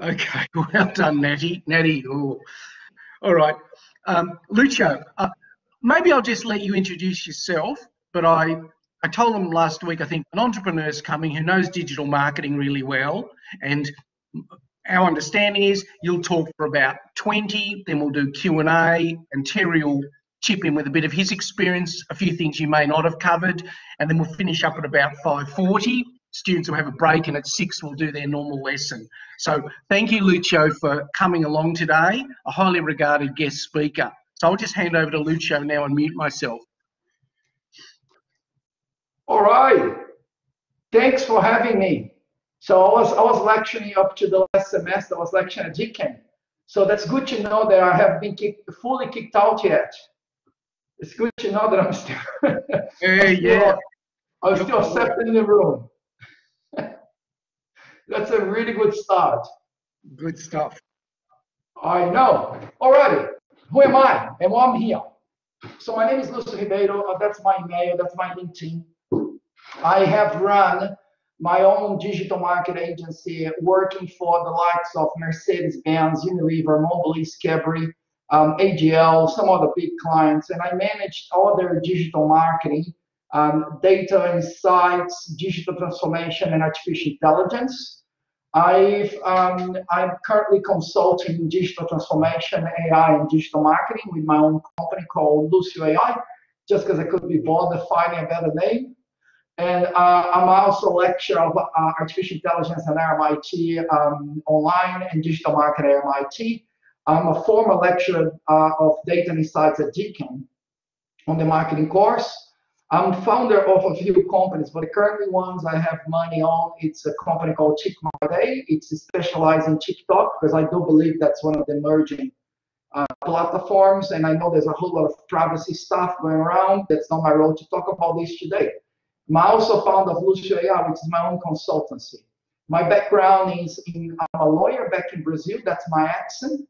Okay, well done, Natty. Natty, ooh. all right. Um, Lucio, uh, maybe I'll just let you introduce yourself, but I, I told them last week, I think an entrepreneur's coming who knows digital marketing really well, and our understanding is you'll talk for about 20, then we'll do Q&A, and Terry will chip in with a bit of his experience, a few things you may not have covered, and then we'll finish up at about 5.40. Students will have a break, and at 6 we'll do their normal lesson. So thank you, Lucio, for coming along today, a highly regarded guest speaker. So I'll just hand over to Lucio now and mute myself. All right. Thanks for having me. So I was I was lecturing up to the last semester. I was lecturing at Deakin. So that's good to know that I have been kicked, fully kicked out yet. It's good to know that I'm still. Hey, I'm yeah. I'm still accepted in the room. That's a really good start. Good stuff. I know. Alrighty. Who am I and why I'm here? So my name is Lucio Ribeiro. Uh, That's my email. That's my LinkedIn. I have run my own digital market agency working for the likes of Mercedes-Benz, Unilever, Mondelez, Cadbury, um, AGL, some other big clients, and I managed all their digital marketing, um, data insights, digital transformation, and artificial intelligence. I've, um, I'm currently consulting digital transformation, AI, and digital marketing with my own company called Lucio AI, just because I couldn't be bothered finding a better name. And uh, I'm also a lecturer of uh, artificial intelligence at RMIT um, online and digital marketing at MIT. I'm a former lecturer uh, of data and insights at Deakin on the marketing course. I'm founder of a few companies, but the currently ones I have money on, it's a company called Chick-My-Day. It's specialized in TikTok because I do believe that's one of the emerging uh, platforms. And I know there's a whole lot of privacy stuff going around. That's not my role to talk about this today. I'm also founder of Lucio AI, which is my own consultancy. My background is in, I'm a lawyer back in Brazil. That's my accent.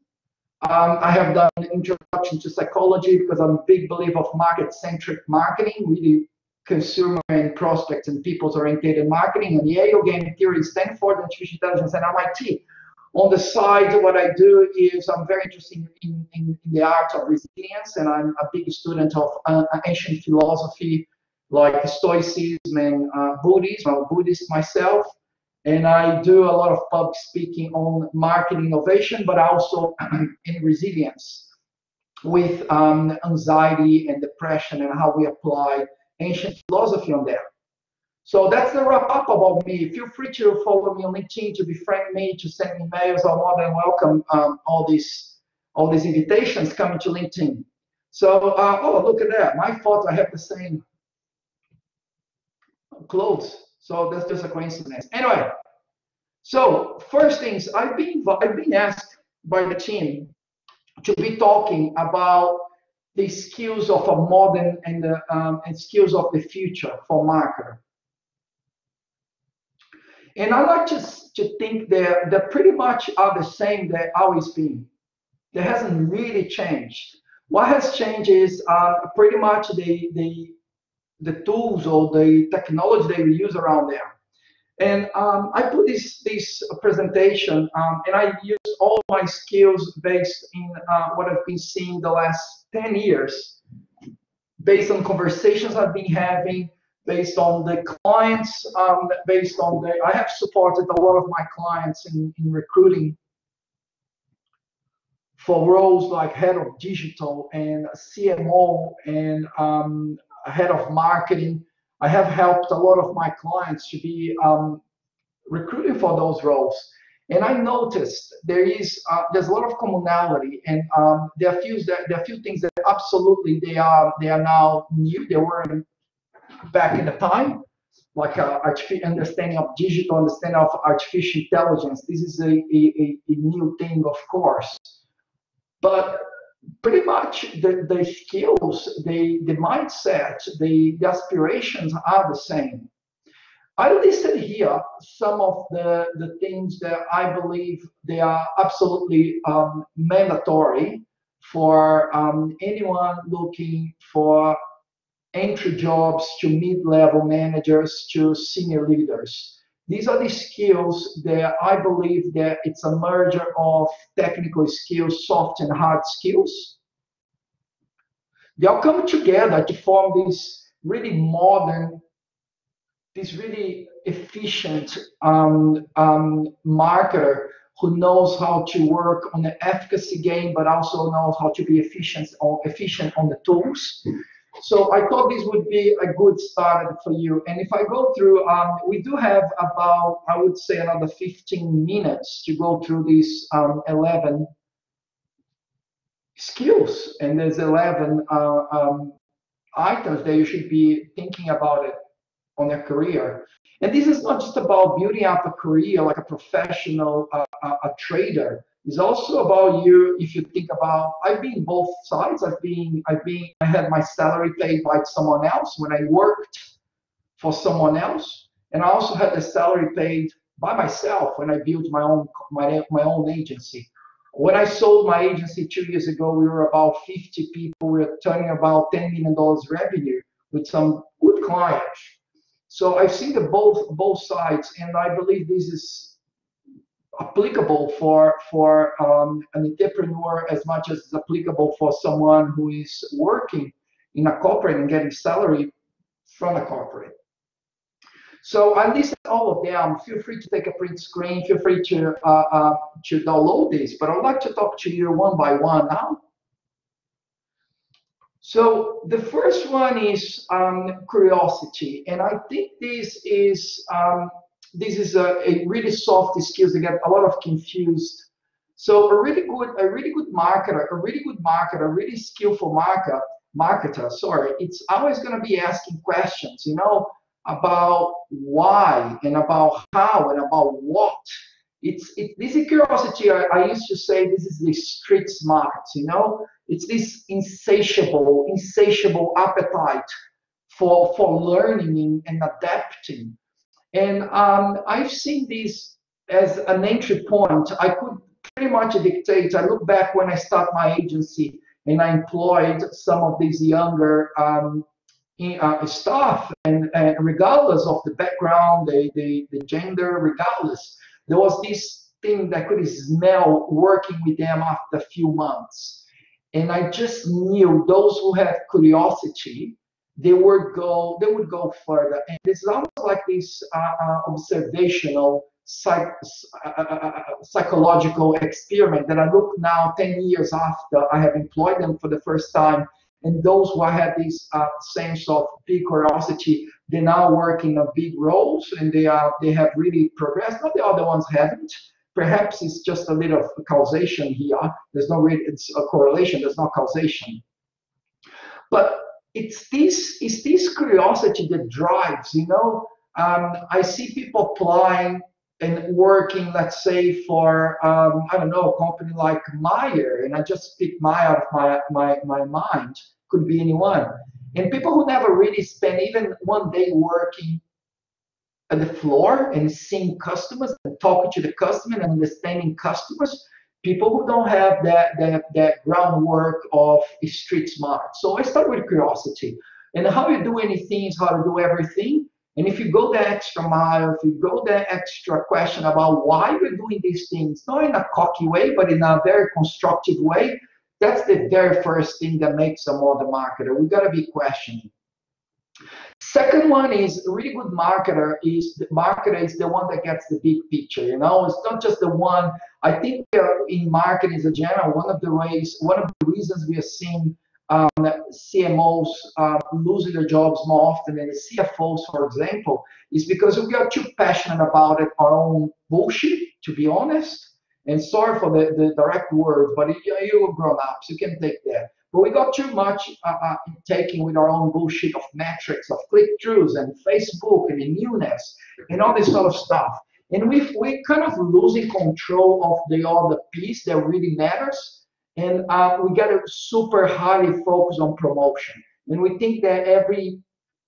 Um, I have done an introduction to psychology because I'm a big believer of market-centric marketing, really consumer and prospects and people's oriented marketing, and Yale Game Theory, Stanford, Artificial Intelligence, and MIT. On the side, what I do is I'm very interested in, in, in the art of resilience, and I'm a big student of uh, ancient philosophy like Stoicism and uh, Buddhism. I'm a Buddhist myself and I do a lot of public speaking on market innovation, but also in resilience with um, anxiety and depression and how we apply ancient philosophy on there. So that's the wrap up about me. Feel free to follow me on LinkedIn, to befriend me, to send me mails. I'm more than welcome um, all these all these invitations coming to LinkedIn. So uh, oh look at that! My fault. I have the same clothes. So that's just a coincidence. Anyway, so first things I've been I've been asked by the team to be talking about the skills of a modern and the um, and skills of the future for marketer. And I like to, to think that they pretty much are the same they always been. There hasn't really changed. What has changed is uh, pretty much the, the the tools or the technology they use around there. And um, I put this this presentation, um, and I use all my skills based in uh, what I've been seeing the last 10 years, based on conversations I've been having, based on the clients, um, based on the. I have supported a lot of my clients in, in recruiting for roles like head of digital and CMO and um, head of marketing. I have helped a lot of my clients to be um, recruiting for those roles. And I noticed there is uh, there's a lot of commonality, and um, there are few that there are few things that absolutely they are they are now new. They weren't back in the time, like uh, understanding of digital, understanding of artificial intelligence. This is a, a, a new thing, of course, but pretty much the, the skills, the, the mindset, the, the aspirations are the same. I listed here some of the, the things that I believe they are absolutely um, mandatory for um, anyone looking for entry jobs to mid-level managers to senior leaders. These are the skills that I believe that it's a merger of technical skills, soft and hard skills. They all come together to form this really modern, this really efficient um, um, marketer who knows how to work on the efficacy game, but also knows how to be efficient on, efficient on the tools. So I thought this would be a good start for you. And if I go through, um, we do have about, I would say, another 15 minutes to go through these um, 11 skills. And there's 11 uh, um, items that you should be thinking about it on your career. And this is not just about building up a career like a professional, uh, a, a trader. It's also about you. If you think about, I've been both sides. I've been, I've been, I had my salary paid by someone else when I worked for someone else, and I also had the salary paid by myself when I built my own, my, my own agency. When I sold my agency two years ago, we were about 50 people. We were turning about $10 million revenue with some good clients. So I've seen the both both sides, and I believe this is applicable for for um, an entrepreneur as much as it's applicable for someone who is working in a corporate and getting salary from a corporate. So I listed all of them. Feel free to take a print screen. Feel free to uh, uh, to download this. But I'd like to talk to you one by one now. So the first one is um, curiosity, and I think this is um, this is a, a, really soft skills that get a lot of confused. So a really good a really good marketer, a really good marketer, a really skillful marketer, marketer, sorry, it's always going to be asking questions, you know, about why and about how and about what. It's it, this is curiosity. I, I used to say this is the street smart, you know it's this insatiable, insatiable appetite for, for learning and adapting. And um, I've seen this as an entry point. I could pretty much dictate. I look back when I start my agency and I employed some of these younger um, uh, staff, and, and, regardless of the background, the, the, the gender, regardless, there was this thing that I could smell working with them after a few months and I just knew those who had curiosity, they would go, they would go further. And it's almost like this uh, uh, observational psych, uh, uh, uh, psychological experiment that I look now 10 years after I have employed them for the first time. And those who had this uh, sense of big curiosity, they now work in big roles and they are they have really progressed. Not the other ones haven't, Perhaps it's just a little causation here. There's no really, it's a correlation, there's no causation. But it's this, it's this curiosity that drives, you know. Um, I see people applying and working, let's say, for um, I don't know, a company like Myer, and I just pick Myer out of my, my, my mind, could be anyone. And people who never really spend even one day working at the floor and seeing customers and talking to the customer and understanding customers people who don't have that that, that groundwork of street smart. So i start with curiosity. And how you do anything is how to do everything? And if you go the extra mile if you go the extra question about why you're doing these things not in a cocky way but in a very constructive way that's the very first thing that makes a modern marketer. We've got to be questioning Second one is really good marketer is the marketer is the one that gets the big picture. You know, it's not just the one. I think in marketing as a general, one of the ways, one of the reasons we are seeing um, CMOs uh, losing their jobs more often than the CFOs, for example, is because we are too passionate about it, our own bullshit, to be honest. And sorry for the, the direct words, but you, you're grown ups, you can take that. But we got too much uh, uh, taking with our own bullshit of metrics, of click-throughs and Facebook and newness and all this sort of stuff. And we we kind of losing control of the other piece that really matters. And uh, we got to super highly focus on promotion. And we think that every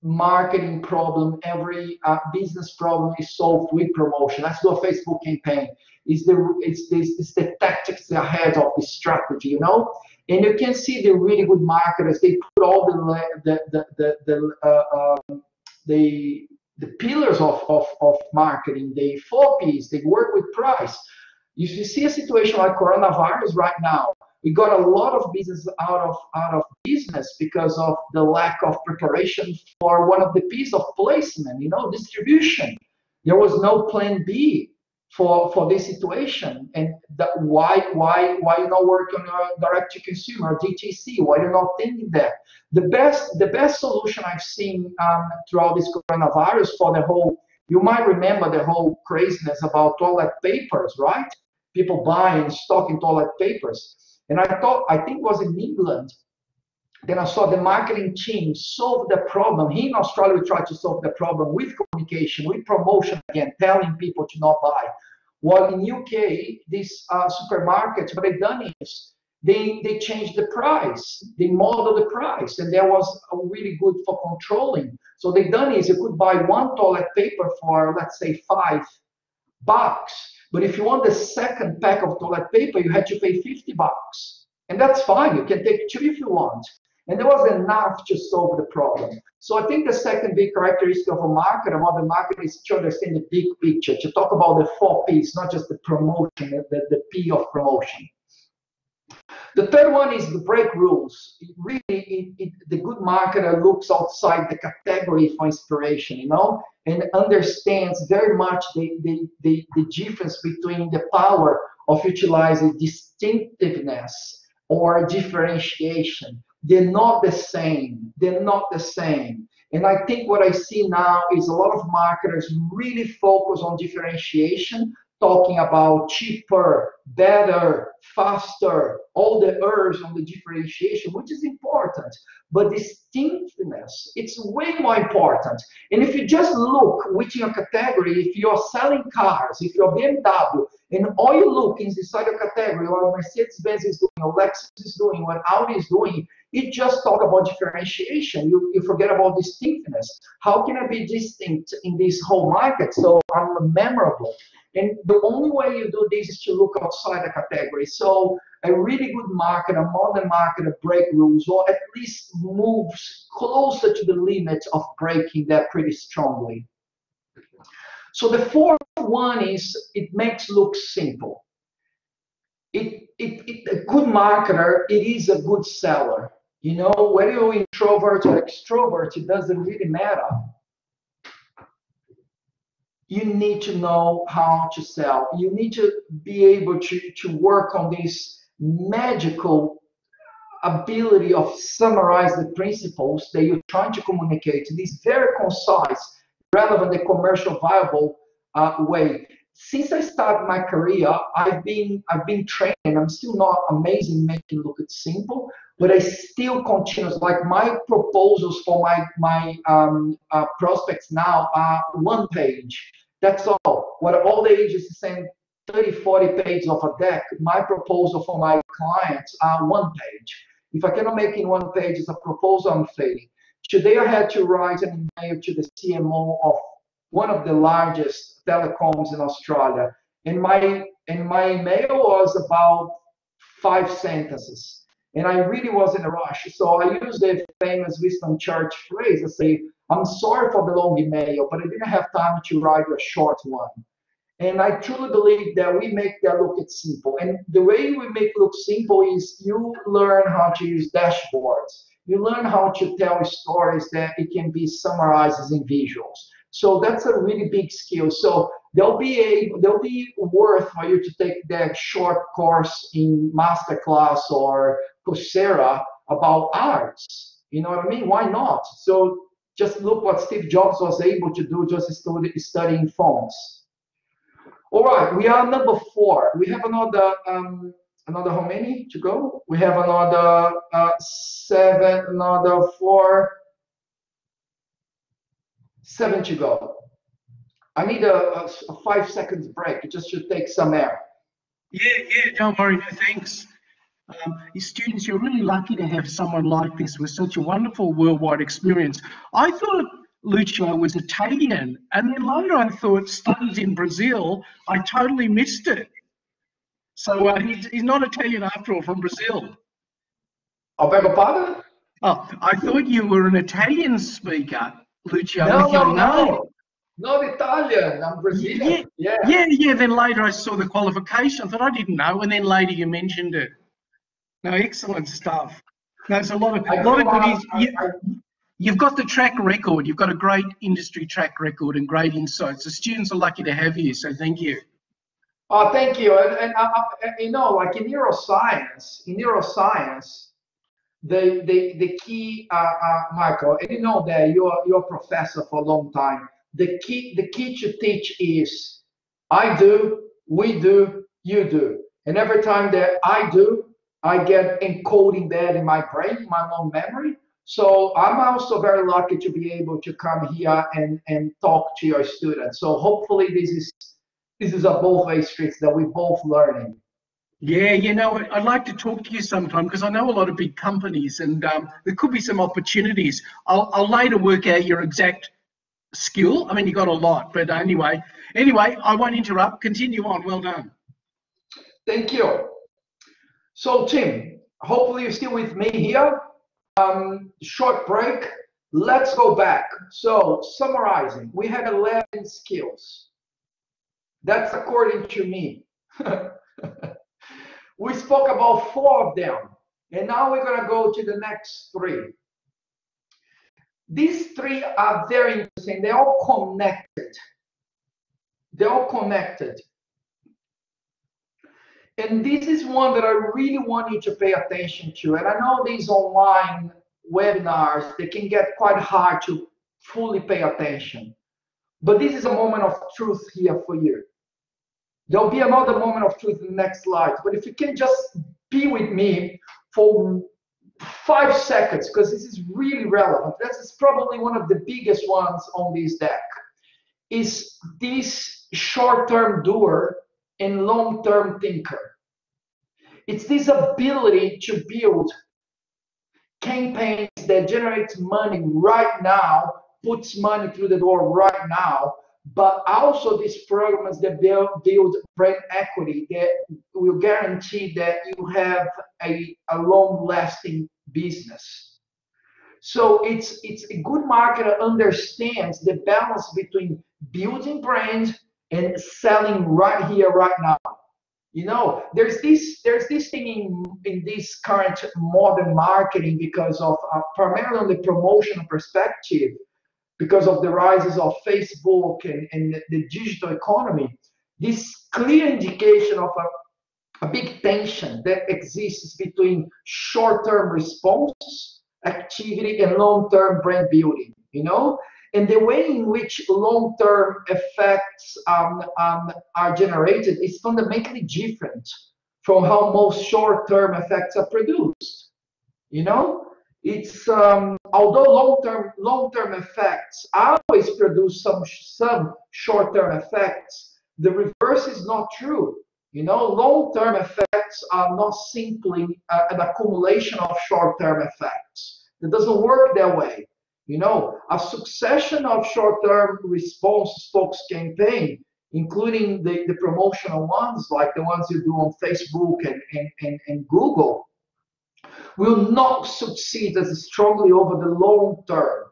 marketing problem, every uh, business problem is solved with promotion. Let's do a Facebook campaign. It's the it's this it's the tactics ahead of the strategy, you know. And you can see the really good marketers. They put all the the the the, the uh, um, the the pillars of, of, of marketing, the four P's, they work with price. If you see a situation like coronavirus right now, we got a lot of business out of out of business because of the lack of preparation for one of the P's of placement, you know, distribution. There was no plan B for for this situation, and why why why you not work on direct to consumer DTC? Why you're not thinking that? The best the best solution I've seen um, throughout this coronavirus for the whole. You might remember the whole craziness about toilet papers, right? People buying, stocking toilet papers and I thought, I think it was in England. Then I saw the marketing team solve the problem. Here in Australia, we tried to solve the problem with communication, with promotion again, telling people to not buy. While in UK, these uh, supermarkets, what they've done is they they changed the price, they model the price, and that was really good for controlling. So they've done is you could buy one toilet paper for let's say five bucks, but if you want the second pack of toilet paper, you had to pay 50 bucks. And that's fine. You can take two if you want. And there was enough to solve the problem. So I think the second big characteristic of a market, about the market, is to understand the big picture, to talk about the four P's, not just the promotion, the, the P of promotion. The third one is the break rules. It really, it, it, the good marketer looks outside the category for inspiration, you know, and understands very much the, the, the, the difference between the power of utilizing distinctiveness or differentiation. They're not the same. They're not the same. And I think what I see now is a lot of marketers really focus on differentiation, talking about cheaper, better, faster, all the herbs on the differentiation, which is important. But distinctness, it's way more important. And if you just look within a category, if you're selling cars, if you're BMW, and all you look is inside a category, what Mercedes-Benz is doing, or Lexus is doing, what Audi is doing, it just talk about differentiation. You, you forget about distinctness. How can I be distinct in this whole market so I'm memorable? And the only way you do this is to look outside the category. So a really good market, a modern market, a break rules, or at least moves closer to the limit of breaking that pretty strongly. So the fourth one is it makes look simple. It, it, it, a good marketer, it is a good seller. You know, whether you're introvert or extrovert, it doesn't really matter you need to know how to sell. You need to be able to, to work on this magical ability of summarize the principles that you're trying to communicate in this very concise, relevant, and commercial viable uh, way. Since I started my career, I've been I've been trained. I'm still not amazing making look it simple, but I still continue. Like my proposals for my my um, uh, prospects now are one page that's all. What all the agencies send 30, 40 pages of a deck, my proposal for my clients are one page. If I cannot make in one page, it's a proposal I'm failing. Today I had to write an email to the CMO of one of the largest telecoms in Australia. And my and my email was about five sentences. And I really was in a rush. So I used the famous Winston Church phrase. I say, I'm sorry for the long email, but I didn't have time to write a short one. And I truly believe that we make that look simple. And the way we make it look simple is you learn how to use dashboards. You learn how to tell stories that it can be summarized in visuals. So that's a really big skill. So they'll be a there'll be worth for you to take that short course in masterclass or Coursera about arts. You know what I mean? Why not? So just look what Steve Jobs was able to do just study, studying phones. All right, we are number four. We have another um, another how many to go? We have another uh, seven, another four, seven to go. I need a, a, a five seconds break. It just should take some air. Yeah, yeah, don't worry, no thanks. Um, students, you're really lucky to have someone like this with such a wonderful worldwide experience. I thought Lucio was Italian, and then later I thought studies in Brazil. I totally missed it. So uh, he's, he's not Italian after all, from Brazil. I beg your pardon? Oh, I thought you were an Italian speaker, Lucio. No, no, no. Not Italian. I'm Brazilian. Yeah, yeah, yeah, yeah. Then later I saw the qualification. I thought I didn't know, and then later you mentioned it. No, excellent stuff. There's a lot of a lot of goodies. You, you've got the track record. You've got a great industry track record and great insights. The students are lucky to have you. So thank you. Oh, thank you. And, and uh, uh you know, like in neuroscience, in neuroscience, the the the key, uh, uh, Michael, and you know that you're you're a professor for a long time. The key the key to teach is I do, we do, you do, and every time that I do, I get encoding that in my brain, in my long memory. So I'm also very lucky to be able to come here and, and talk to your students. So hopefully this is this is a both way streets that we're both learning. Yeah, you know, I'd like to talk to you sometime because I know a lot of big companies and um, there could be some opportunities. I'll, I'll later work out your exact skill. I mean, you got a lot, but anyway, anyway, I won't interrupt. Continue on. Well done. Thank you. So, Tim, hopefully you're still with me here. Um, short break. Let's go back. So, summarizing, we had 11 skills. That's according to me. we spoke about four of them, and now we're going to go to the next three. These three are very interesting. They're all connected. They're all connected. And this is one that I really want you to pay attention to. And I know these online webinars, they can get quite hard to fully pay attention. But this is a moment of truth here for you. There'll be another moment of truth in the next slide. But if you can just be with me for five seconds, because this is really relevant. This is probably one of the biggest ones on this deck. Is this short-term doer and long-term thinker. It's this ability to build campaigns that generates money right now, puts money through the door right now, but also these programs that build, build brand equity that will guarantee that you have a, a long-lasting business. So it's it's a good marketer understands the balance between building brand and selling right here, right now. You know, there's this there's this thing in in this current modern marketing because of uh, primarily on the promotional perspective, because of the rises of Facebook and, and the digital economy. This clear indication of a, a big tension that exists between short-term response activity and long-term brand building. You know, and the way in which long-term effects um, um, are generated is fundamentally different from how most short-term effects are produced. You know, it's um, although long-term long-term effects always produce some some short-term effects, the reverse is not true. You know, long-term effects are not simply uh, an accumulation of short-term effects. It doesn't work that way. You know, a succession of short-term response focused campaign, including the, the promotional ones, like the ones you do on Facebook and, and, and, and Google, will not succeed as strongly over the long term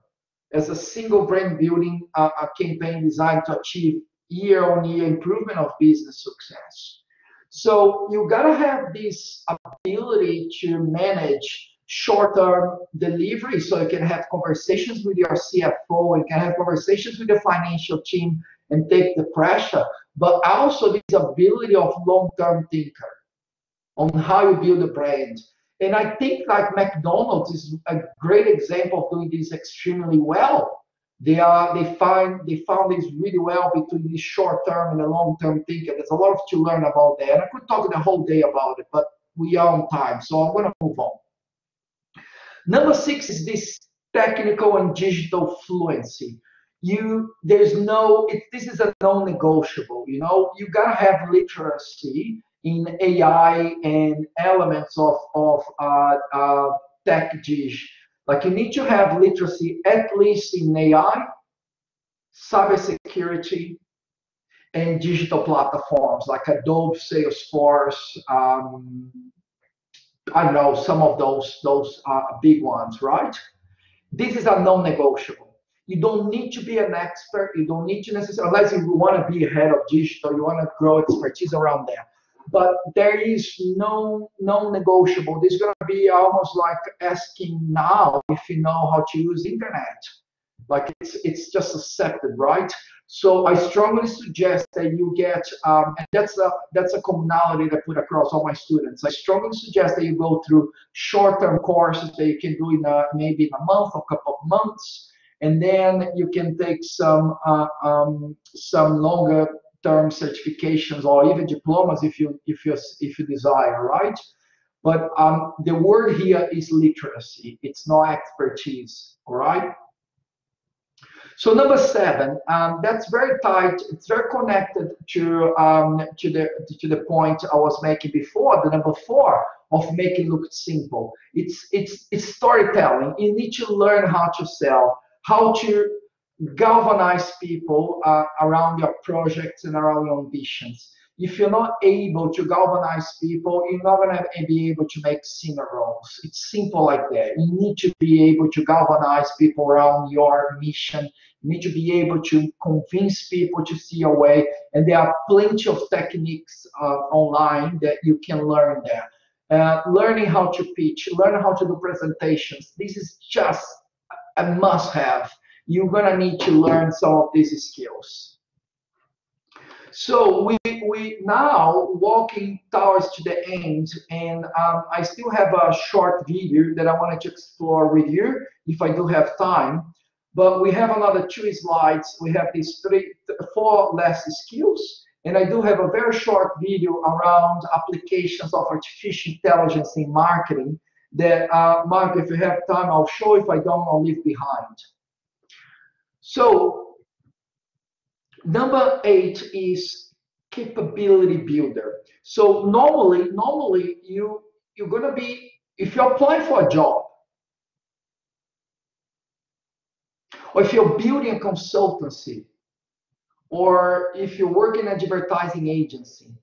as a single brand building uh, campaign designed to achieve year-on-year improvement of business success. So you gotta have this ability to manage short-term delivery so you can have conversations with your CFO and can have conversations with the financial team and take the pressure, but also this ability of long-term thinker on how you build a brand. And I think like McDonald's is a great example of doing this extremely well. They are they find they found this really well between the short term and the long term thinker. There's a lot to learn about that. And I could talk the whole day about it, but we are on time, so I'm gonna move on. Number six is this technical and digital fluency. You there's no it, this is a non-negotiable. You know you gotta have literacy in AI and elements of of uh, uh, tech dig. Like you need to have literacy at least in AI, cybersecurity, and digital platforms like Adobe, Salesforce, um, I know some of those those uh, big ones, right? This is a non-negotiable. You don't need to be an expert. You don't need to necessarily, unless you want to be head of digital, you want to grow expertise around there. But there is no non-negotiable. This is going to be almost like asking now if you know how to use internet. Like it's it's just accepted, right? So I strongly suggest that you get, um, and that's a that's a commonality that I put across all my students. I strongly suggest that you go through short-term courses that you can do in a, maybe in a month or a couple of months, and then you can take some uh, um, some longer term certifications or even diplomas if you if you if you desire, right? But um, the word here is literacy. It's not expertise, all right? So number seven, um, that's very tight. It's very connected to um, to the to the point I was making before. The number four of making look simple. It's it's it's storytelling. You need to learn how to sell, how to galvanize people uh, around your projects and around your ambitions if you're not able to galvanize people, you're not going to be able to make senior roles. It's simple like that. You need to be able to galvanize people around your mission. You need to be able to convince people to see a way. And there are plenty of techniques uh, online that you can learn there. Uh, learning how to pitch, learning how to do presentations. This is just a must have. You're to need to learn some of these skills. So we we now walking towards to the end, and um, I still have a short video that I wanted to explore with you if I do have time. But we have another two slides. We have these three, four less skills, and I do have a very short video around applications of artificial intelligence in marketing. That uh, Mark, if you have time, I'll show. If I don't, I'll leave behind. So Number eight is capability builder. So normally, normally you you're gonna be if you apply for a job or if you're building a consultancy or if you work in an advertising agency,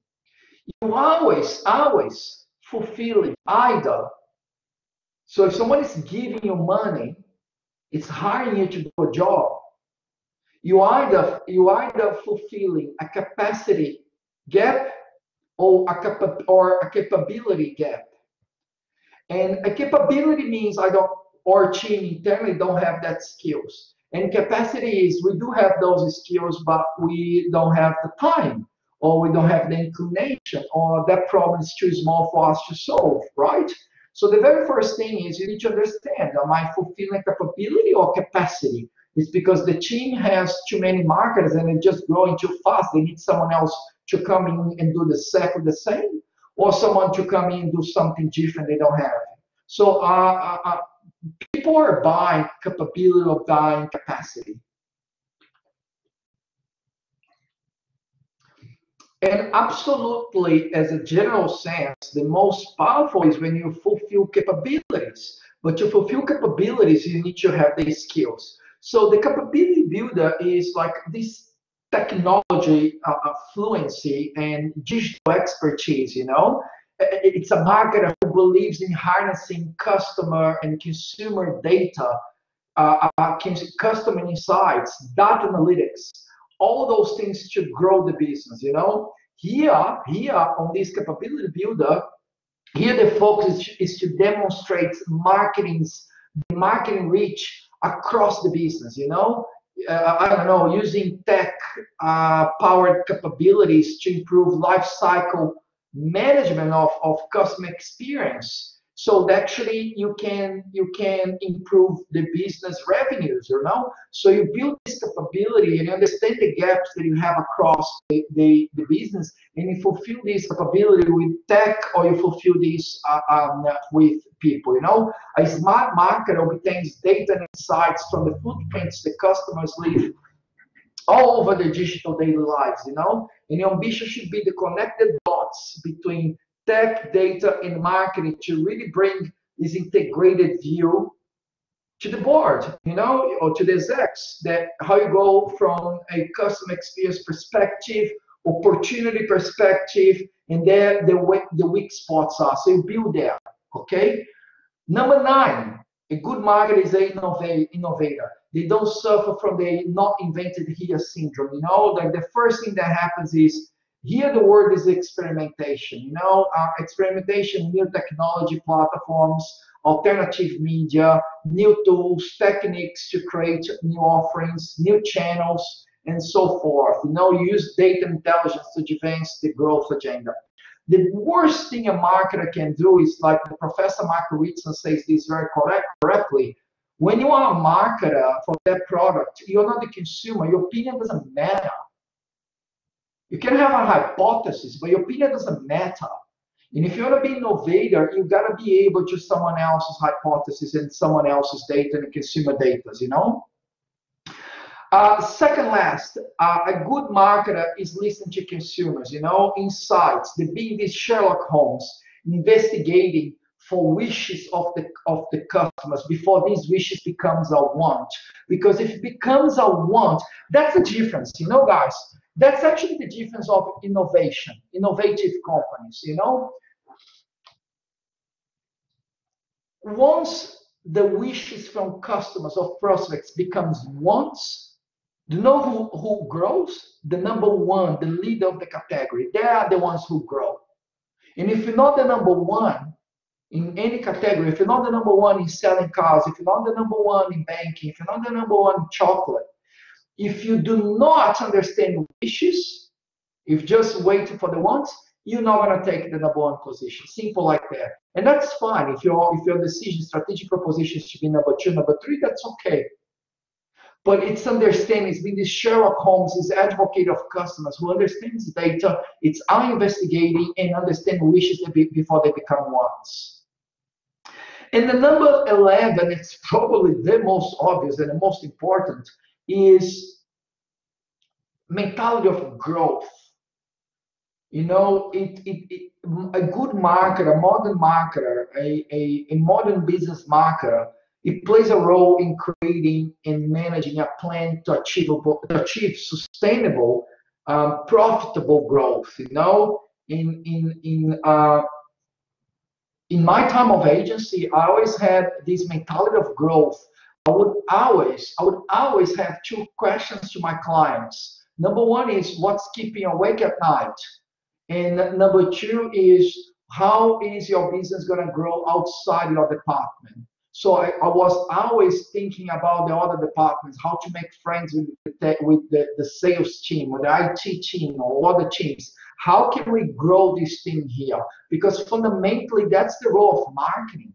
you always, always fulfilling either. So if someone is giving you money, it's hiring you to do a job you either you either fulfilling a capacity gap or a capa- or a capability gap. And a capability means I don't or team internally don't have that skills. And capacity is we do have those skills, but we don't have the time, or we don't have the inclination, or that problem is too small for us to solve, right? So the very first thing is you need to understand: Am I fulfilling capability or capacity? It's because the team has too many marketers and they're just growing too fast. They need someone else to come in and do the exactly the same, or someone to come in and do something different they don't have. So uh, uh, uh, people are buying capability or buying capacity. And absolutely, as a general sense, the most powerful is when you fulfill capabilities. But to fulfill capabilities, you need to have the skills. So the capability builder is like this technology uh, uh, fluency and digital expertise, you know. It's a marketer who believes in harnessing customer and consumer data, uh, uh, customer insights, data analytics, all those things to grow the business, you know. Here, here on this capability builder, here the focus is, is to demonstrate marketing's marketing reach across the business, you know? Uh, I don't know, using tech uh, powered capabilities to improve life cycle management of, of customer experience so actually you can you can improve the business revenues you know? So you build this capability and you understand the gaps that you have across the, the, the business and you fulfill this capability with tech or you fulfill this uh, um, with people you know? A smart marketer obtains data and insights from the footprints the customers leave all over the digital daily lives you know? And your ambition should be to connect the dots between tech, data, and marketing to really bring this integrated view to the board, you know, or to the execs that how you go from a customer experience perspective, opportunity perspective, and there the the weak spots are. So you build there. Okay. Number nine, a good market is an innovator. they don't suffer from the not invented here syndrome. You know, like the first thing that happens is here the word is experimentation. You know, uh, experimentation, new technology platforms, alternative media, new tools, techniques to create new offerings, new channels, and so forth. You know, use data intelligence to advance the growth agenda. The worst thing a marketer can do is like Professor Mark Ritson says this very correct, correctly. When you are a marketer for that product, you're not the consumer. Your opinion doesn't matter. You can have a hypothesis, but your opinion doesn't matter. And if you want to be innovator, you got to be able to someone else's hypothesis and someone else's data and consumer data, you know? Uh, second last, uh, a good marketer is listening to consumers, you know, insights. They being these Sherlock Holmes, investigating for wishes of the of the customers before these wishes becomes a want. Because if it becomes a want, that's the difference, you know, guys. That's actually the difference of innovation, innovative companies, you know. Once the wishes from customers or prospects becomes wants, do you know who, who grows? The number one, the leader of the category. They are the ones who grow. And if you're not the number one in any category, if you're not the number one in selling cars, if you're not the number one in banking, if you're not the number one in chocolate, if you do not understand wishes, if just waiting for the wants, you're not going to take the number one position. Simple like that. And that's fine. If your if your decision, strategic proposition is to be number two, number three, that's okay but it's understanding, it's being this Sherlock Holmes, this advocate of customers who understands data, it's investigating and understand wishes before they become wants. And the number 11, it's probably the most obvious and the most important, is mentality of growth. You know, it, it, it, a good marketer, a modern marketer, a, a, a modern business marketer it plays a role in creating and managing a plan to achieve, to achieve sustainable, um, profitable growth. You know, in in in uh, in my time of agency, I always had this mentality of growth. I would always, I would always have two questions to my clients. Number one is what's keeping you awake at night, and number two is how is your business going to grow outside your department. So I, I, was always thinking about the other departments, how to make friends with the, with the, the sales team or the IT team or other teams. How can we grow this thing here? Because fundamentally, that's the role of marketing.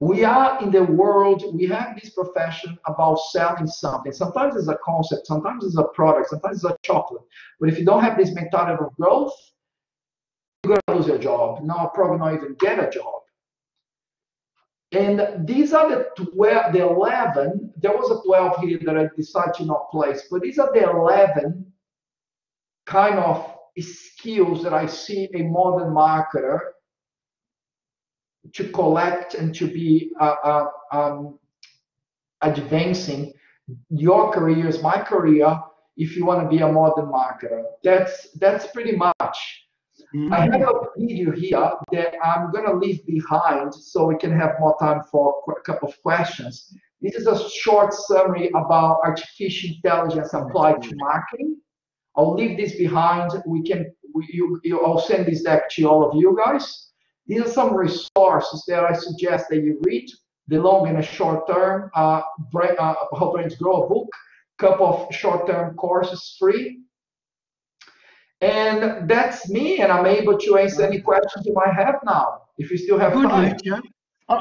We are in the world, we have this profession about selling something. Sometimes it's a concept, sometimes it's a product, sometimes it's a chocolate. But if you don't have this mentality of growth, you're going to lose your job. Now, probably not even get a job. And these are the 12, the 11, there was a 12 here that I decided to not place, but these are the 11 kind of skills that I see a modern marketer to collect and to be uh, uh, um, advancing your careers, my career, if you want to be a modern marketer. That's that's pretty much Mm-hmm. I have a video here that I'm going to leave behind so we can have more time for a couple of questions. This is a short summary about artificial intelligence applied to marketing. I'll leave this behind. We can, we, you, you, I'll send this deck to all of you guys. These are some resources that I suggest that you read. The long and the short term, uh, uh, How Brands Grow a book, couple of short term courses free and that's me, and I'm able to answer any questions you might have now, if you still have Good, time.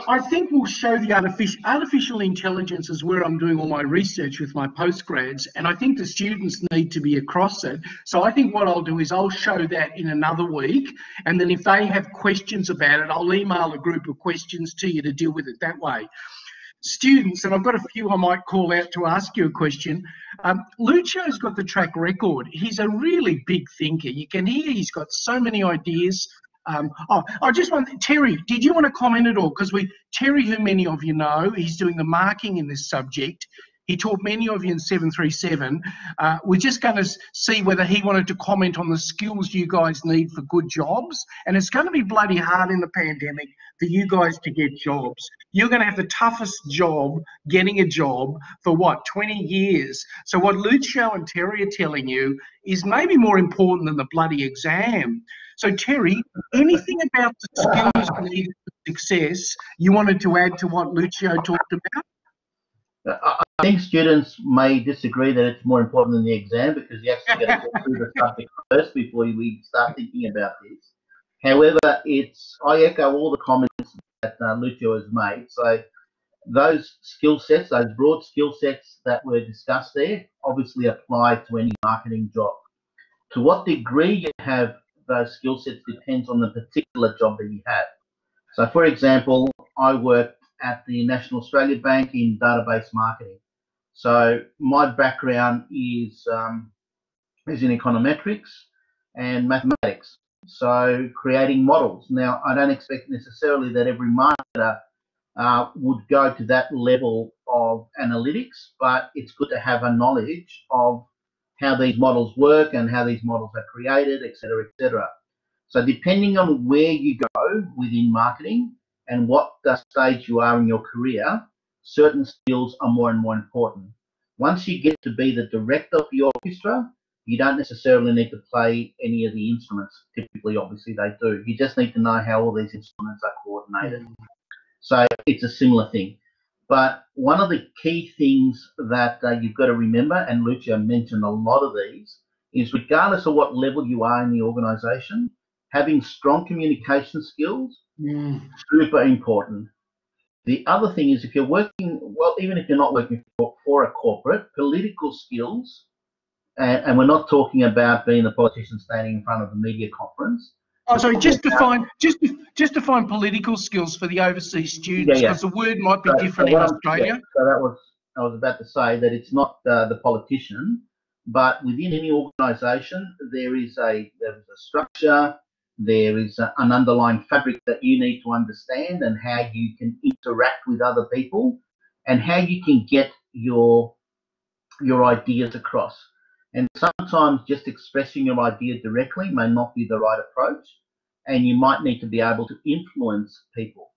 I think we'll show the artificial artificial intelligence is where I'm doing all my research with my postgrads, and I think the students need to be across it. So I think what I'll do is I'll show that in another week, and then if they have questions about it, I'll email a group of questions to you to deal with it that way students, and I've got a few I might call out to ask you a question. Um, Lucio's got the track record. He's a really big thinker. You can hear he's got so many ideas. Um, oh, I just want Terry. Did you want to comment at all? Because we Terry, who many of you know, he's doing the marking in this subject. He taught many of you in 737. Uh, we're just going to see whether he wanted to comment on the skills you guys need for good jobs. And it's going to be bloody hard in the pandemic for you guys to get jobs. You're going to have the toughest job getting a job for what, 20 years? So, what Lucio and Terry are telling you is maybe more important than the bloody exam. So, Terry, anything about the skills needed for success you wanted to add to what Lucio talked about? I think students may disagree that it's more important than the exam because you actually got to get through the subject first before we start thinking about this. However, it's I echo all the comments that uh, Lucio has made. So those skill sets, those broad skill sets that were discussed there, obviously apply to any marketing job. To what degree you have those skill sets depends on the particular job that you have. So, for example, I worked at the National Australia Bank in database marketing. So my background is um, is in econometrics and mathematics. So creating models. Now I don't expect necessarily that every marketer uh, would go to that level of analytics, but it's good to have a knowledge of how these models work and how these models are created, etc., etc. So depending on where you go within marketing, and what stage you are in your career, certain skills are more and more important. Once you get to be the director of the orchestra, you don't necessarily need to play any of the instruments. Typically, obviously, they do. You just need to know how all these instruments are coordinated. Mm. So it's a similar thing. But one of the key things that uh, you've got to remember, and Lucio mentioned a lot of these, is regardless of what level you are in the organization, having strong communication skills Mm. Super important. The other thing is if you're working, well, even if you're not working for, for a corporate, political skills, and, and, we're not talking about being the politician standing in front of a media conference. Oh, sorry, just define just just define political skills for the overseas students, because yeah, yeah. the word might be so, different so in Australia. Yeah, so that was I was about to say that it's not uh, the politician, but within any organisation there is a there is a structure, there is a, an underlying fabric that you need to understand and how you can interact with other people and how you can get your your ideas across. And sometimes just expressing your idea directly may not be the right approach, and you might need to be able to influence people.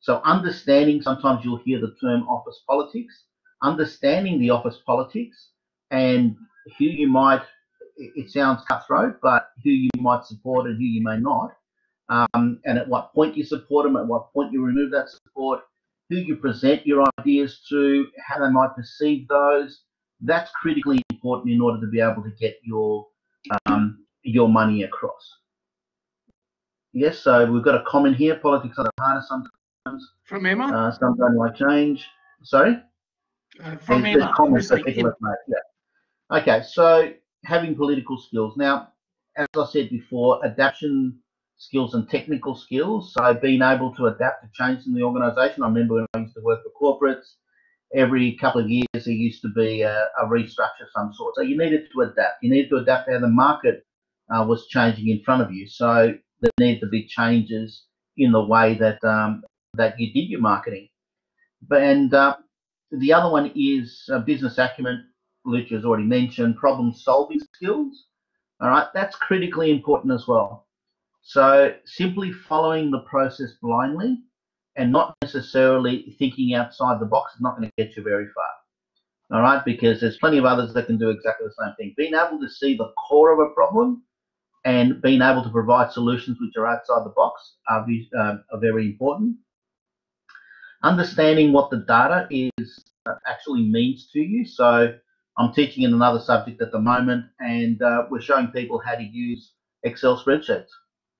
So, understanding sometimes you'll hear the term office politics, understanding the office politics and who you might it sounds cutthroat, but who you might support and who you may not, um, and at what point you support them, at what point you remove that support, who you present your ideas to, how they might perceive those. That's critically important in order to be able to get your um, your money across. Yes, so we've got a comment here. Politics are the hardest sometimes. From Emma. Uh, some don't like change. Sorry. Uh, from There's Emma. Comments that people have made. Yeah. Okay, so having political skills. Now, as I said before, adaptation skills and technical skills. So being able to adapt to change in the organisation. I remember when I used to work for corporates, every couple of years there used to be a, a restructure of some sort. So you needed to adapt. You needed to adapt how the market uh, was changing in front of you. So there needed to be changes in the way that um, that you did your marketing. But, and uh, the other one is uh, business acumen Lucio has already mentioned, problem solving skills. All right, that's critically important as well. So simply following the process blindly and not necessarily thinking outside the box is not going to get you very far. All right, because there's plenty of others that can do exactly the same thing. Being able to see the core of a problem and being able to provide solutions which are outside the box are, um, are very important. Understanding what the data is uh, actually means to you. So I'm teaching in another subject at the moment, and uh, we're showing people how to use Excel spreadsheets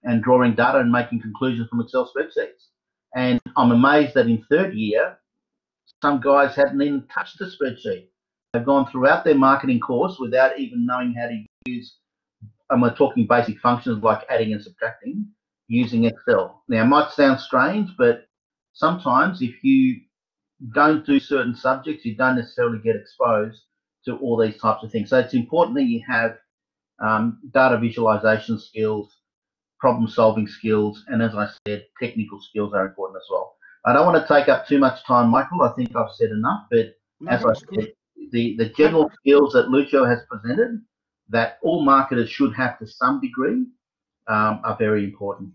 and drawing data and making conclusions from Excel spreadsheets. And I'm amazed that in third year, some guys hadn't even touched the spreadsheet. They've gone throughout their marketing course without even knowing how to use, and we're talking basic functions like adding and subtracting, using Excel. Now, it might sound strange, but sometimes if you don't do certain subjects, you don't necessarily get exposed to all these types of things. So it's important that you have um, data visualization skills, problem solving skills, and as I said, technical skills are important as well. I don't want to take up too much time, Michael. I think I've said enough, but as I said, the, the general skills that Lucio has presented, that all marketers should have to some degree, um, are very important.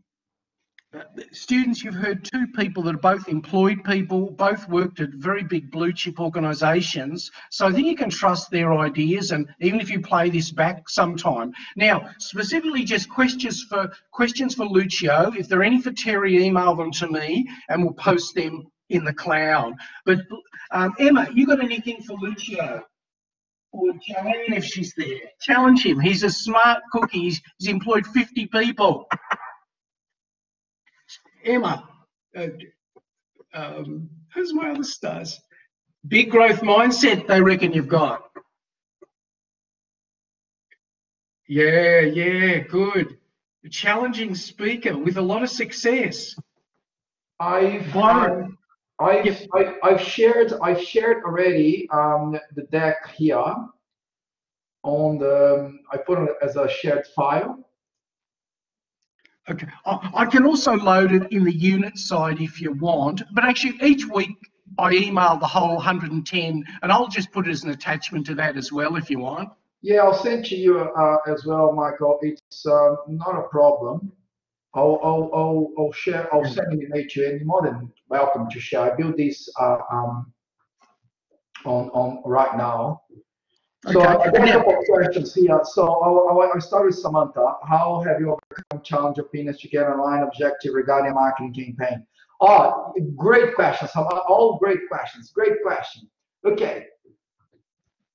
Students, you've heard two people that are both employed people, both worked at very big blue chip organisations. So I think you can trust their ideas, and even if you play this back sometime. Now, specifically, just questions for questions for Lucio. If there are any for Terry, email them to me, and we'll post them in the cloud. But um, Emma, you got anything for Lucio? Or Joanne, if she's there, challenge him. He's a smart cookie. He's, he's employed 50 people. Emma, uh, um, who's my other stars? Big growth mindset, they reckon you've got. Yeah, yeah, good. A challenging speaker with a lot of success. I've um, I've, Yes. I, I've shared I've shared already um, the deck here on the I put it as a shared file. Okay. I, I can also load it in the unit side if you want, but actually each week I email the whole 110 and I'll just put it as an attachment to that as well if you want. Yeah, I'll send to you uh, as well, Michael. It's um, not a problem. I'll, I'll, I'll, I'll share. I'll send email to you, and you're more than welcome to share. I built this uh, um, on on right now. So Okay. I I got a couple of questions here. So I'll, I'll, I'll start with Samantha. How have you overcome challenge of opinions to get an online objective regarding a marketing campaign? Oh, great questions. All great questions. Great question. Okay.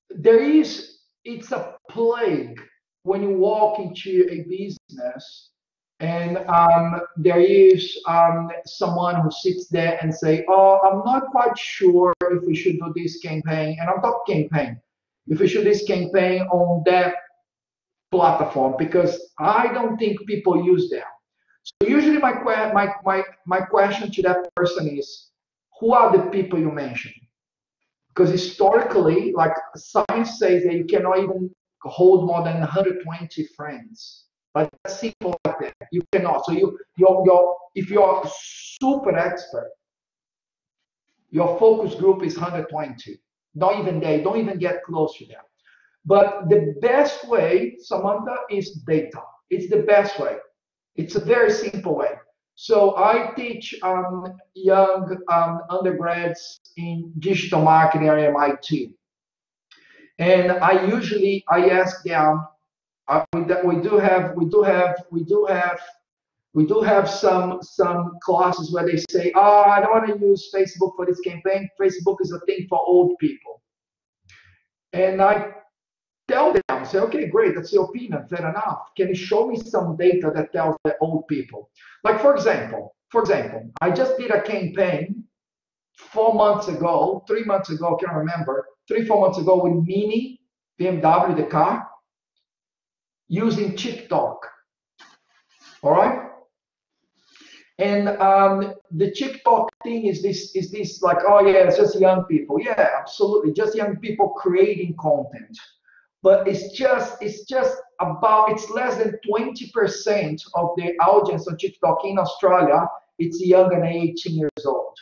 There is, it's a plague when you walk into a business and um, there is um, someone who sits there and say, "Oh, I'm not quite sure if we should do this campaign." And I'm talking campaign. Should this campaign on that platform because I don't think people use them. So usually my my my my question to that person is, who are the people you mentioned? Because historically, like science says that you cannot even hold more than 120 friends. But that's simple like that. You cannot. So you your your if you're super expert, your focus group is 120. Not even they Don't even get close to them. But the best way, Samantha, is data. It's the best way. It's a very simple way. So I teach um, young um, undergrads in digital marketing at RMIT, and I usually I ask them. Uh, we, we do have we do have we do have we do have some some classes where they say, "Oh, I don't want to use Facebook for this campaign. Facebook is a thing for old people." And I tell them, say, okay, great, that's your opinion, fair enough. Can you show me some data that tells the old people? Like for example, for example, I just did a campaign four months ago, three months ago, I can't remember, three, four months ago with Mini, BMW, the car, using TikTok. All right? And um, the TikTok thing is this is this like, oh yeah, it's just young people. Yeah, absolutely. Just young people creating content but it's just it's just about it's less than 20% of the audience on TikTok in Australia. It's younger than 18 years old,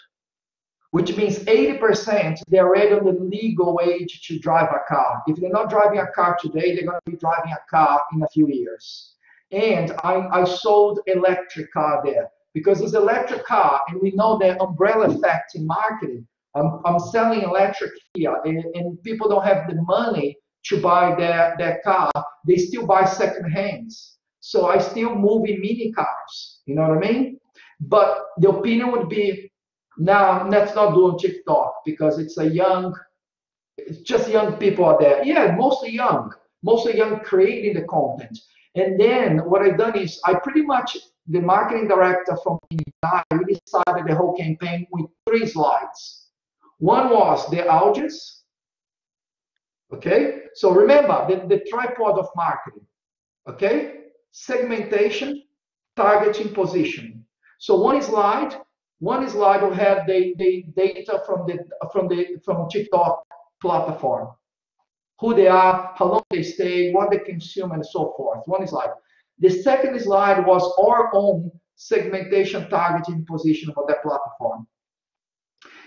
which means 80% they're already on the legal age to drive a car. If they're not driving a car today, they're going to be driving a car in a few years. And I, I sold electric car there because it's electric car, and we know the umbrella effect in marketing. I'm, I'm selling electric here, and, and people don't have the money to buy their, their car, they still buy second hands. So I still move in mini cars, you know what I mean? But the opinion would be, now let's not do on TikTok because it's a young, it's just young people are there. Yeah, mostly young, mostly young creating the content. And then what I've done is I pretty much, the marketing director from Ignite, we decided the whole campaign with three slides. One was the audience, Okay, so remember the, the tripod of marketing. Okay, segmentation, targeting, positioning. So one slide, one slide will have the, the data from the from the from TikTok platform, who they are, how long they stay, what they consume, and so forth. One slide. The second slide was our own segmentation, targeting, position for that platform.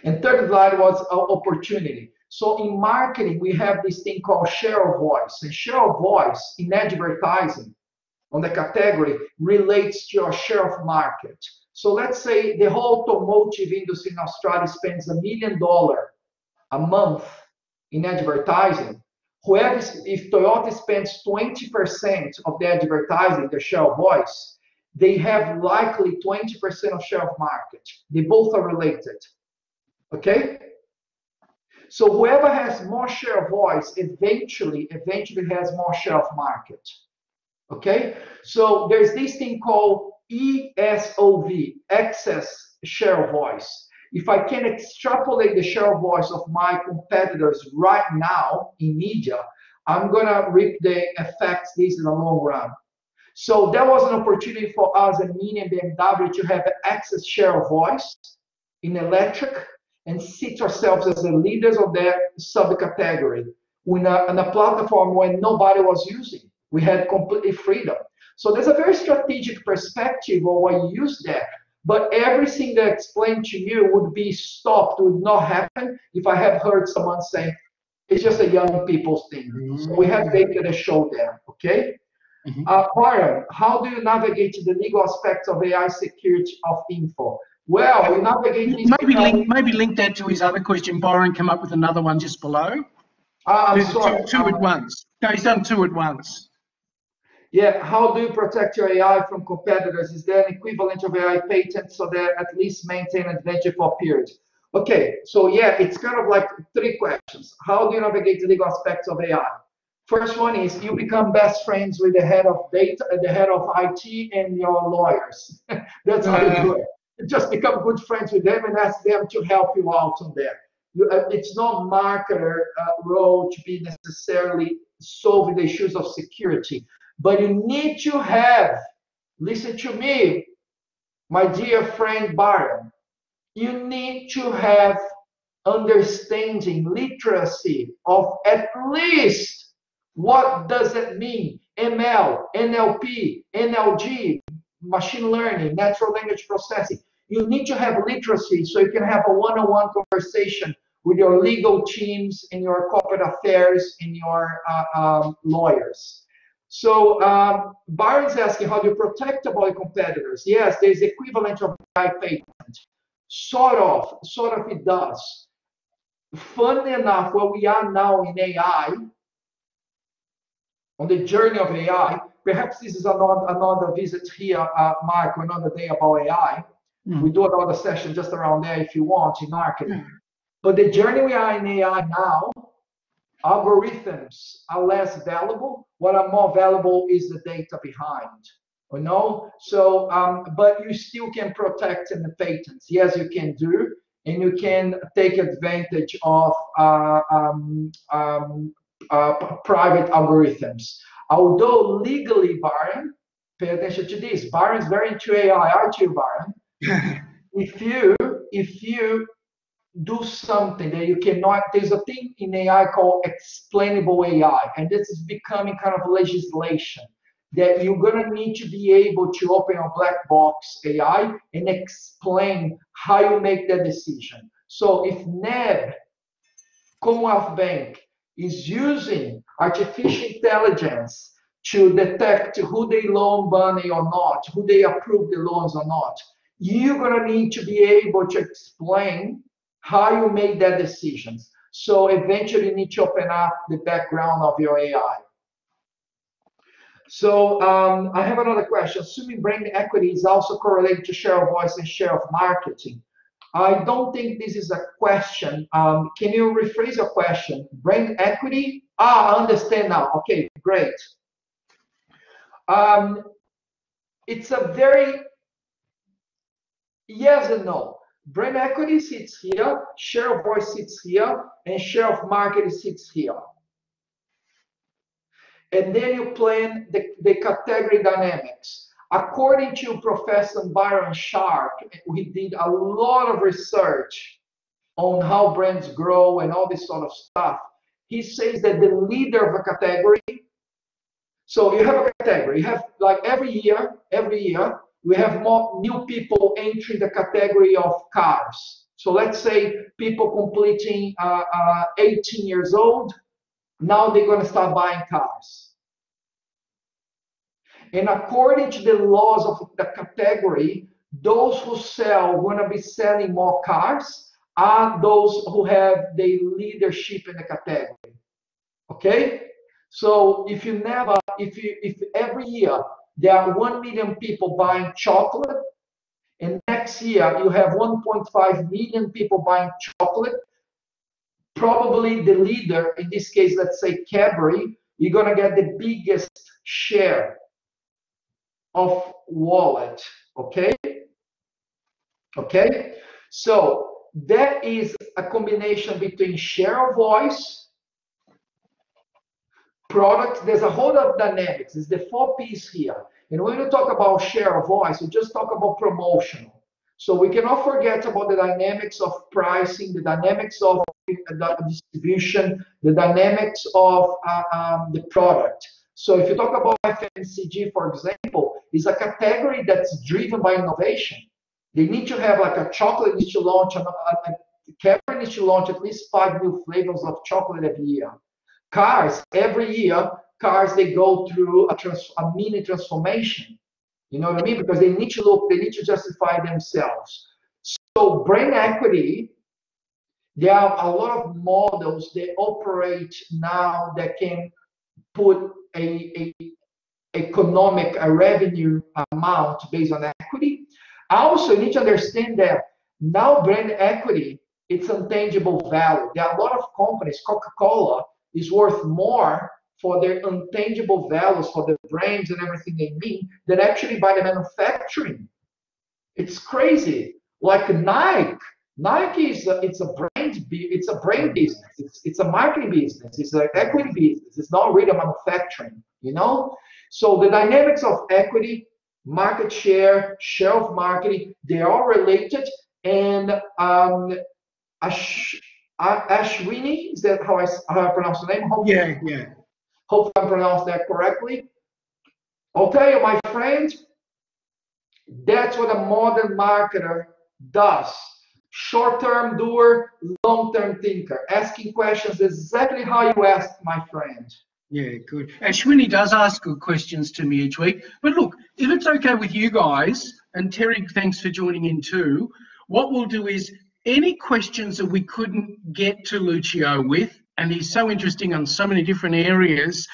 And third slide was our opportunity. So in marketing, we have this thing called share of voice. And share of voice in advertising on the category relates to your share of market. So let's say the whole automotive industry in Australia spends a million dollar a month in advertising. Whoever, if Toyota spends 20% of the advertising, the share of voice, they have likely 20% of share of market. They both are related. Okay? So whoever has more share of voice eventually, eventually has more share of market. Okay? So there's this thing called ESOV, excess share of voice. If I can extrapolate the share of voice of my competitors right now in media, I'm gonna reap the effects this in the long run. So there was an opportunity for us and Mini and BMW to have excess share of voice in electric and sit ourselves as the leaders of that subcategory in a, in a platform where nobody was using. We had completely freedom. So there's a very strategic perspective of why you use that. But everything that I explained to you would be stopped, would not happen if I have heard someone say, it's just a young people's thing. Mm-hmm. So we have data that show that, okay? Mm-hmm. Uh, Byron, how do you navigate the legal aspects of AI security of info? Well, you navigate maybe link maybe link that to his other question. Byron come up with another one just below. Uh, I'm sorry. Two, two at once. No, he's done two at once. Yeah, how do you protect your AI from competitors? Is there an equivalent of AI patent so that at least maintain advantage for peers? Okay, so yeah, it's kind of like three questions. How do you navigate the legal aspects of AI? First one is you become best friends with the head of data, the head of IT, and your lawyers. That's how you do it. You just become good friends with them and ask them to help you out on there. You, uh, it's not marketer uh, role to be necessarily solving the issues of security. But you need to have, listen to me, my dear friend Byron, you need to have understanding, literacy of at least what does it mean? ML, NLP, NLG, machine learning, natural language processing. You need to have literacy so you can have a one-on-one conversation with your legal teams in your corporate affairs, in your uh, um, lawyers. So um, Byron's asking, how do you protect about your competitors? Yes, there's equivalent of AI patent. Sort of, sort of it does. Funny enough, where we are now in AI, on the journey of AI, perhaps this is another, another visit here, uh, Mark, another day about AI. Mm. We do another session just around there if you want in marketing. Mm. But the journey we are in AI now, algorithms are less valuable. What are more valuable is the data behind. You know, so um, but you still can protect in the patents. Yes, you can do, and you can take advantage of uh, um, um, uh, private algorithms. Although legally, Byron, pay attention to this. Byron's very into AI, aren't you, Byron? if you if you do something that you cannot. There's a thing in AI called explainable AI, and this is becoming kind of legislation that you're going to need to be able to open a black box AI and explain how you make that decision. So if NAB, Commonwealth Bank, is using artificial intelligence to detect who they loan money or not, who they approve the loans or not, you're going to need to be able to explain how you make that decisions. So eventually you need to open up the background of your AI. So um, I have another question. Assuming brand equity is also correlated to share of voice and share of marketing. I don't think this is a question. Um, can you rephrase your question? Brand equity? Ah, I understand now. Okay, great. Um, it's a very yes and no. Brand equity sits here, share of voice sits here, and share of market sits here. And then you plan the, the category dynamics. According to Professor Byron Sharp, we did a lot of research on how brands grow and all this sort of stuff. He says that the leader of a category, so you have a category, you have like every year, every year, we have more new people entering the category of cars. So let's say people completing uh, uh, 18 years old, now they're going to start buying cars. And according to the laws of the category, those who sell going to be selling more cars are those who have the leadership in the category. Okay? So if you never, if you if every year there are 1 million people buying chocolate, and next year you have 1.5 million people buying chocolate, probably the leader, in this case, let's say Cadbury, you're going to get the biggest share of wallet. Okay? Okay? So that is a combination between share of voice, product. There's a whole lot of dynamics. It's the four P's here. And when we talk about share of voice, we just talk about promotional. So we cannot forget about the dynamics of pricing, the dynamics of distribution, the dynamics of uh, um, the product. So if you talk about FMCG, for example, is a category that's driven by innovation. They need to have like a chocolate needs to launch, a, a, Cadbury needs to launch at least five new flavors of chocolate every year. Cars, every year, cars, they go through a, trans, a mini transformation. You know what I mean? Because they need to look, they need to justify themselves. So brand equity, there are a lot of models that operate now that can put a, a economic a revenue amount based on equity. I also, need to understand that now brand equity, it's intangible value. There are a lot of companies, Coca-Cola is worth more for their intangible values, for their brands and everything they mean, than actually by the manufacturing. It's crazy. Like Nike, Nike is a, it's a brand it's a brand business. It's it's a marketing business. It's an equity business. It's not really manufacturing. You know. So the dynamics of equity, market share, of marketing, they are related. And um, Ash, Ashwini, is that how I, how I pronounce the name? Hope yeah, yeah. Hope I pronounced that correctly. I'll tell you, my friend, that's what a modern marketer does. Short-term doer, long-term thinker. Asking questions exactly how you asked, my friend. Yeah, good. Ashwini does ask good questions to me each week. But look, if it's okay with you guys, and Terry, thanks for joining in too, what we'll do is any questions that we couldn't get to Lucio with, and he's so interesting on so many different areas.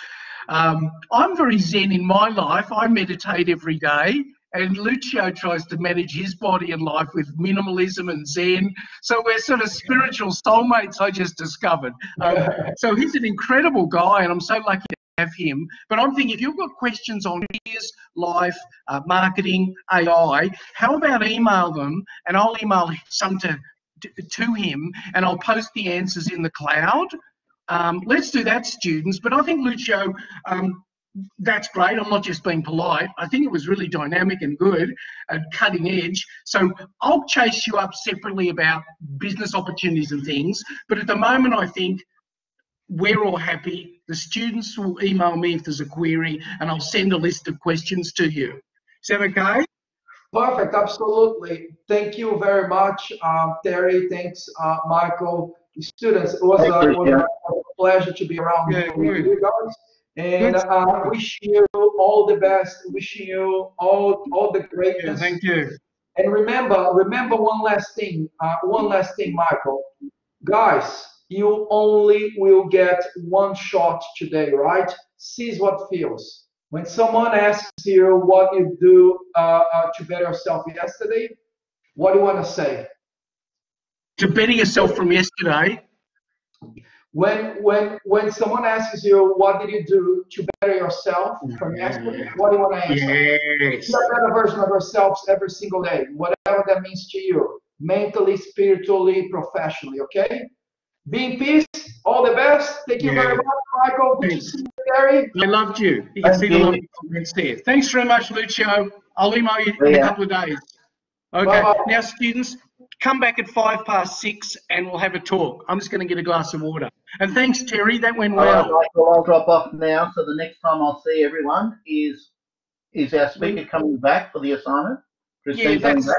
Um, I'm very zen in my life. I meditate every day, and Lucio tries to manage his body and life with minimalism and zen. So we're sort of spiritual soulmates. I just discovered. Um, so he's an incredible guy, and I'm so lucky to have him. But I'm thinking if you've got questions on his life, uh, marketing, AI, how about email them, and I'll email some to to him, and I'll post the answers in the cloud. Um, let's do that, students. But I think Lucio, um, that's great. I'm not just being polite. I think it was really dynamic and good and cutting edge. So I'll chase you up separately about business opportunities and things. But at the moment, I think we're all happy. The students will email me if there's a query, and I'll send a list of questions to you. Is that okay? Perfect, absolutely. Thank you very much, um, Terry. Thanks, uh, Michael. Students, it was, uh, it was a pleasure to be around yeah, with you guys. And uh, wish you all the best. Wishing you all all the greatness. Yeah, thank you. And remember, remember one last thing. Uh, one last thing, Michael. Guys, you only will get one shot today, right? Seize what feels. When someone asks you what you do uh, uh, to better yourself yesterday, what do you want to say? To better yourself from yesterday. When when when someone asks you what did you do to better yourself from yesterday, what do you want to answer? Yes. a better version of ourselves every single day, whatever that means to you, mentally, spiritually, professionally. Okay. Be in peace. All the best. Thank you yeah. very much, Michael. Good to see you, Gary. I loved you. You can see the love comments there. Thanks very much, Lucio. I'll email you in a couple of days. Okay. Bye -bye. Now, students, come back at five past six and we'll have a talk. I'm just going to get a glass of water. And thanks, Terry. That went well. Right, I'll drop off now. So the next time I'll see everyone is is our speaker coming back for the assignment? Christine yeah, that's,